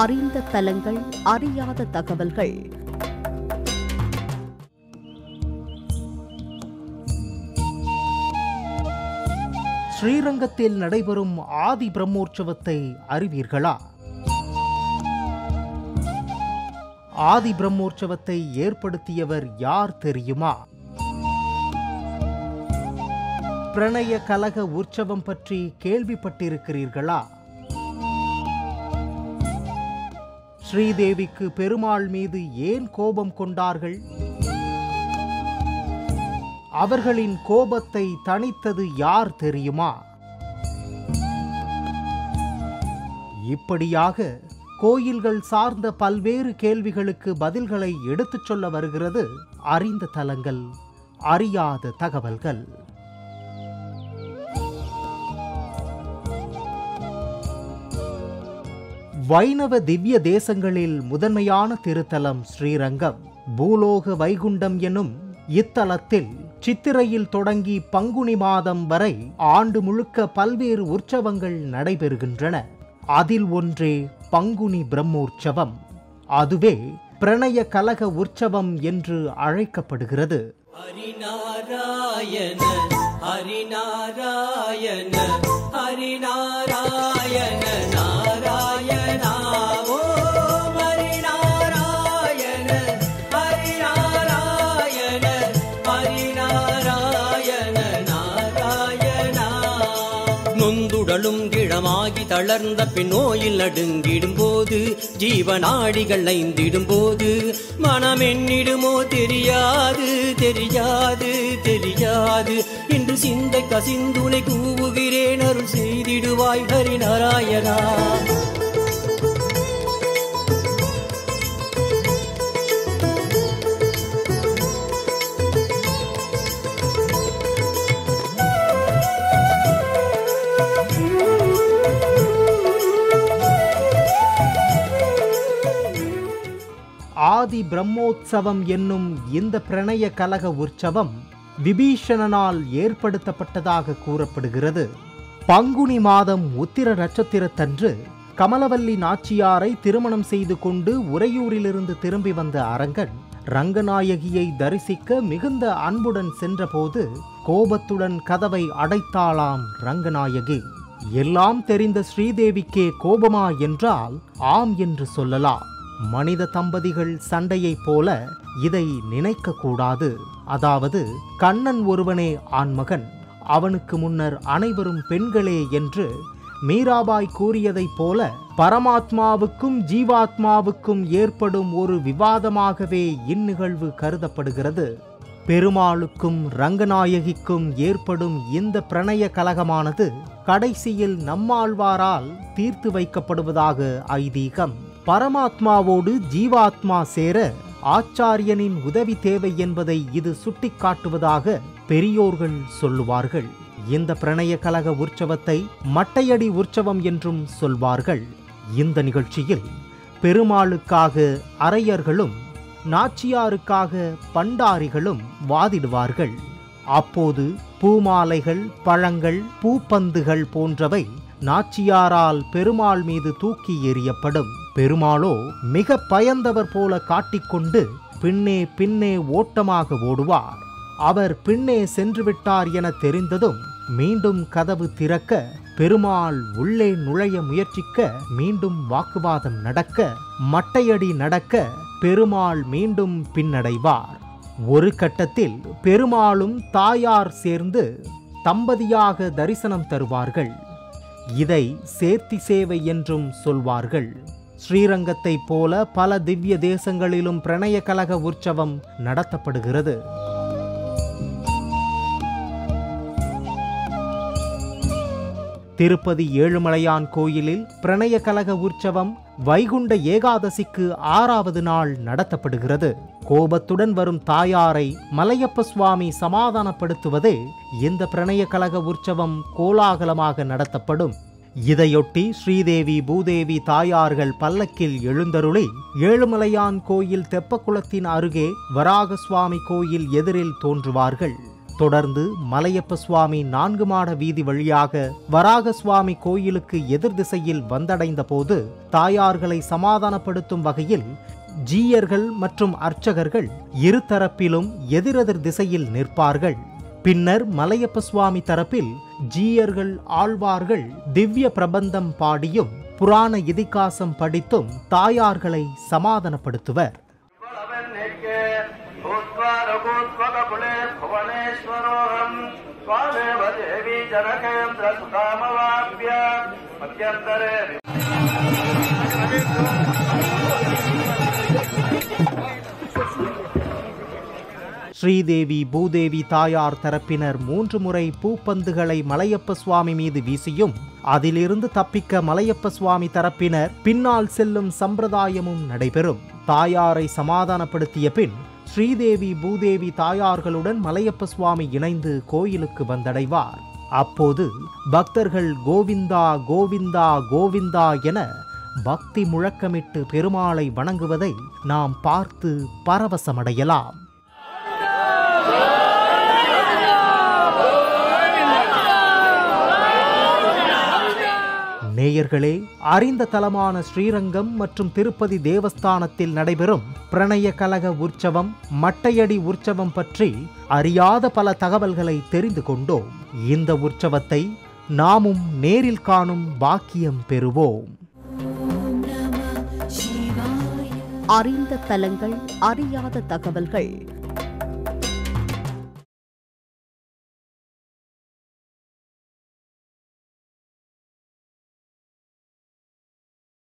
அறிந்த தலங்கள் அறியாத தகவல்கள். ஸ்ரீரங்கத்தில் நடைபெறும் ஆதி பிரம்மோற்சவத்தை அறிவீர்களா? ஆதி பிரம்மோற்சவத்தை ஏற்படுத்தியவர் யார் தெரியுமா? பிரணய கலக உற்சவம் பற்றி கேள்விப்பட்டிருக்கிறீர்களா? ஸ்ரீதேவிக்கு பெருமாள் மீது ஏன் கோபம் கொண்டார்கள்? அவர்களின் கோபத்தை தணித்தது யார் தெரியுமா? இப்படியாக கோயில்கள் சார்ந்த பல்வேறு கேள்விகளுக்கு பதில்களை எடுத்துச் சொல்ல வருகிறது அறிந்த தலங்கள் அறியாத தகவல்கள். வைணவ திவ்ய தேசங்களில் முதன்மையான திருத்தலம் ஸ்ரீரங்கம். பூலோக வைகுண்டம் எனும் இத்தலத்தில் சித்திரையில் தொடங்கி பங்குனி மாதம் வரை ஆண்டு முழுக்க பல்வேறு உற்சவங்கள் நடைபெறுகின்றன. அதில் ஒன்றே பங்குனி பிரம்மோற்சவம். அதுவே பிரணய கலக உற்சவம் என்று அழைக்கப்படுகிறது. ஹரிநாராயண ஹரிநாராயண. நொந்துடலும் கிழமாகி தளர்ந்த பின் நோயில் நடுங்கிடும் போது ஜீவநாடிகள் ஐந்திடும் போது மனம் என்னிடுமோ தெரியாது தெரியாது தெரியாது. இன்று சிந்தை கசிந்துளை கூவுகிறேன் அருள் செய்திடுவாய் ஹரி நாராயணா ஆதி பிரம்மோற்சவம் என்னும் இந்த பிரணய கலக உற்சவம் விபீஷணனால் ஏற்படுத்தப்பட்டதாக கூறப்படுகிறது. பங்குனி மாதம் உத்திர நட்சத்திரத்தன்று கமலவல்லி நாச்சியாரை திருமணம் செய்து கொண்டு உறையூரிலிருந்து திரும்பி வந்த அரங்கன் ரங்கநாயகியை தரிசிக்க மிகுந்த அன்புடன் சென்றபோது கோபத்துடன் கதவை அடைத்தாளாம் ரங்கநாயகி. எல்லாம் தெரிந்த ஸ்ரீதேவிக்கே கோபமா என்றால் ஆம் என்று சொல்லலாம். மனித தம்பதிகள் சண்டையைப் போல இதை நினைக்கக்கூடாது. அதாவது கண்ணன் ஒருவனே ஆண்மகன் அவனுக்கு முன்னர் அனைவரும் பெண்களே என்று மீராபாய் கூறியதைப் போல பரமாத்மாவுக்கும் ஜீவாத்மாவுக்கும் ஏற்படும் ஒரு விவாதமாகவே இந்நிகழ்வு கருதப்படுகிறது. பெருமாளுக்கும் ரங்கநாயகிக்கும் ஏற்படும் இந்த பிரணய கலகமானது கடைசியில் நம்மாழ்வாரால் தீர்த்து வைக்கப்படுவதாக ஐதீகம். பரமாத்மாவோடு ஜீவாத்மா சேர ஆச்சாரியனின் உதவி தேவை என்பதை இது சுட்டிக்காட்டுவதாக பெரியோர்கள் சொல்லுவார்கள். இந்த பிரணய கலக உற்சவத்தை மட்டையடி உற்சவம் என்றும் சொல்வார்கள். இந்த நிகழ்ச்சியில் பெருமாளுக்காக அரையர்களும் நாச்சியாருக்காக பண்டாரிகளும் வாதிடுவார்கள். அப்போது பூமாலைகள் பழங்கள் பூப்பந்துகள் போன்றவை நாச்சியாரால் பெருமாள் மீது தூக்கி எறியப்படும். பெருமாளோ மிக பயந்தவர் போல காட்டிக்கொண்டு பின்னே பின்னே ஓட்டமாக ஓடுவார். அவர் பின்னே சென்றுவிட்டார் என தெரிந்ததும் மீண்டும் கதவு திறக்க பெருமாள் உள்ளே நுழைய முயற்சிக்க மீண்டும் வாக்குவாதம் நடக்க மட்டையடி நடக்க பெருமாள் மீண்டும் பின்னடைவார். ஒரு கட்டத்தில் பெருமாளும் தாயார் சேர்ந்து தம்பதியாக தரிசனம் தருவார்கள். இதை சேர்த்தி சேவை என்றும் சொல்வார்கள். ஸ்ரீரங்கத்தைப் போல பல திவ்ய தேசங்களிலும் பிரணய கலக உற்சவம் நடத்தப்படுகிறது. திருப்பதி ஏழுமலையான் கோயிலில் பிரணய கலக உற்சவம் வைகுண்ட ஏகாதசிக்கு ஆறாவது நாள் நடத்தப்படுகிறது. கோபத்துடன் வரும் தாயாரை மலையப்ப சுவாமி சமாதானப்படுத்துவதே இந்த பிரணய கலக உற்சவம் கோலாகலமாக நடத்தப்படும். இதையொட்டி ஸ்ரீதேவி பூதேவி தாயார்கள் பல்லக்கில் எழுந்தருளி ஏழுமலையான் கோயில் தெப்பக்குளத்தின் அருகே வராக சுவாமி கோயில் எதிரில் தோன்றுவார்கள். தொடர்ந்து மலையப்ப சுவாமி நான்கு மாட வீதி வழியாக வராக சுவாமி கோயிலுக்கு எதிர் திசையில் வந்தடைந்த போது தாயார்களை சமாதானப்படுத்தும் வகையில் ஜீயர்கள் மற்றும் அர்ச்சகர்கள் இருதரப்பிலும் எதிரெதிர் திசையில் நிற்பார்கள். பின்னர் மலையப்ப சுவாமி தரப்பில் ஜீயர்கள் ஆழ்வார்கள் திவ்ய பிரபந்தம் பாடியும் புராண இதிகாசம் படித்தும் தாயார்களை சமாதானப்படுத்துவர். மத்தியந்தரே ஸ்ரீதேவி பூதேவி தாயார் தரப்பினர் மூன்று முறை பூப்பந்துகளை மலையப்ப சுவாமி மீது வீசியும் அதிலிருந்து தப்பிக்க மலையப்ப சுவாமி தரப்பினர் பின்னால் செல்லும் சம்பிரதாயமும் நடைபெறும். தாயாரை சமாதானப்படுத்திய பின் ஸ்ரீதேவி பூதேவி தாயார்களுடன் மலையப்ப சுவாமி இணைந்து கோயிலுக்கு வந்தடைவார். அப்போது பக்தர்கள் கோவிந்தா கோவிந்தா கோவிந்தா என பக்தி முழக்கமிட்டு பெருமாளை வணங்குவதை நாம் பார்த்து பரவசமடையலாம். நேயர்களே அறிந்த தலமான ஸ்ரீரங்கம் மற்றும் திருப்பதி தேவஸ்தானத்தில் நடைபெறும் பிரணய கலக உற்சவம் மட்டையடி உற்சவம் பற்றி அறியாத பல தகவல்களை தெரிந்து கொண்டோம். இந்த உற்சவத்தை நாமும் நேரில் காணும் பாக்கியம் பெறுவோம். அறிந்த தலங்கள் அறியாத தகவல்கள்.